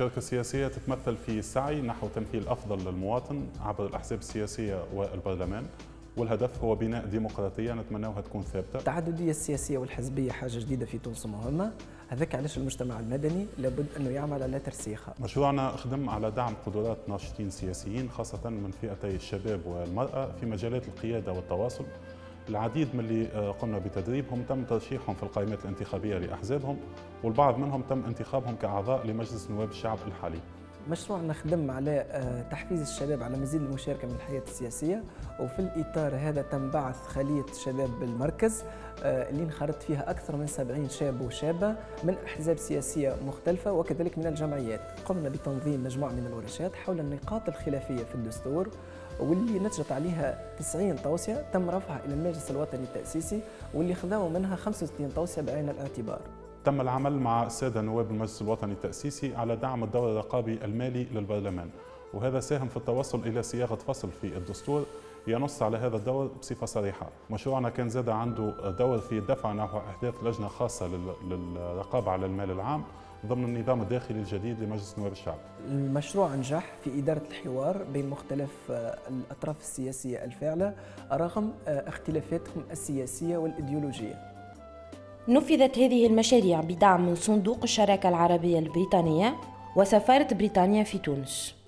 المشاركة السياسية تتمثل في السعي نحو تمثيل أفضل للمواطن عبر الأحزاب السياسية والبرلمان والهدف هو بناء ديمقراطية نتمناها تكون ثابتة. التعددية السياسية والحزبية حاجة جديدة في تونس مهمة. هذاك علاش المجتمع المدني لابد أنه يعمل على ترسيخها. مشروعنا خدم على دعم قدرات ناشطين سياسيين خاصة من فئتي الشباب والمرأة في مجالات القيادة والتواصل. العديد من اللي آه، قمنا بتدريبهم تم ترشيحهم في القائمات الانتخابية لأحزابهم والبعض منهم تم انتخابهم كأعضاء لمجلس نواب الشعب الحالي. مشروع نخدم على آه، تحفيز الشباب على مزيد المشاركة من الحياة السياسية. وفي الإطار هذا تم بعث خلية شباب بالمركز آه، اللي انخرط فيها أكثر من 70 شاب وشابة من أحزاب سياسية مختلفة وكذلك من الجمعيات. قمنا بتنظيم مجموعة من الورشات حول النقاط الخلافية في الدستور واللي نتجت عليها 90 توصية. تم رفعها إلى المجلس الوطني التأسيسي واللي خذوا منها 65 توصية بعين الاعتبار. تم العمل مع السادة نواب المجلس الوطني التأسيسي على دعم الدور الرقابي المالي للبرلمان. وهذا ساهم في التوصل إلى صياغة فصل في الدستور ينص على هذا الدور بصفة صريحة. مشروعنا كان زاد عنده دور في الدفع نحو إحداث لجنة خاصة للرقابة على المال العام ضمن النظام الداخلي الجديد لمجلس نواب الشعب. المشروع نجح في إدارة الحوار بين مختلف آه، الأطراف السياسية الفاعلة رغم آه، اختلافاتهم السياسية والإيديولوجية. نفذت هذه المشاريع بدعم من صندوق الشراكة العربية البريطانية وسفارة بريطانيا في تونس.